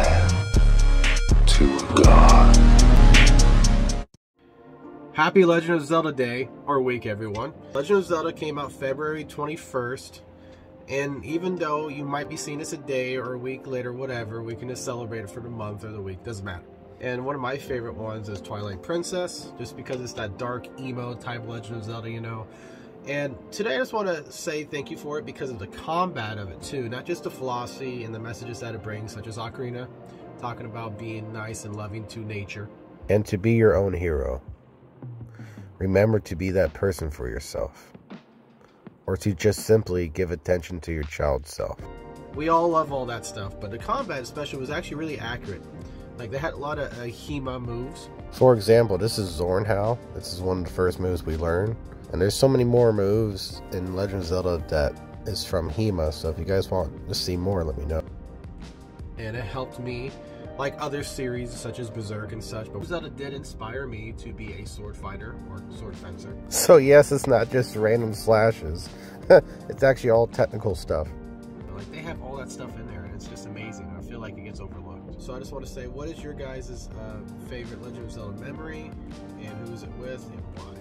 land to a god. Happy Legend of Zelda Day, or week, everyone. Legend of Zelda came out February 21st, and even though you might be seeing this a day or a week later, whatever, we can just celebrate it for the month or the week, doesn't matter. And one of my favorite ones is Twilight Princess, just because it's that dark emo type Legend of Zelda, you know. And today I just want to say thank you for it because of the combat of it too, not just the philosophy and the messages that it brings, such as Ocarina, talking about being nice and loving to nature. And to be your own hero. Remember to be that person for yourself. Or to just simply give attention to your child self. We all love all that stuff, but the combat especially was actually really accurate. Like they had a lot of uh, HEMA moves. For example, this is Zornhau. This is one of the first moves we learn. And there's so many more moves in Legend of Zelda that is from HEMA. So if you guys want to see more, let me know. And it helped me, like other series such as Berserk and such, but Zelda did inspire me to be a sword fighter or sword fencer. So yes, it's not just random slashes. it's actually all technical stuff. Like they have all that stuff in there and it's just amazing. I feel like it gets overlooked. So I just want to say, what is your guys' uh, favorite Legend of Zelda memory and who is it with and why?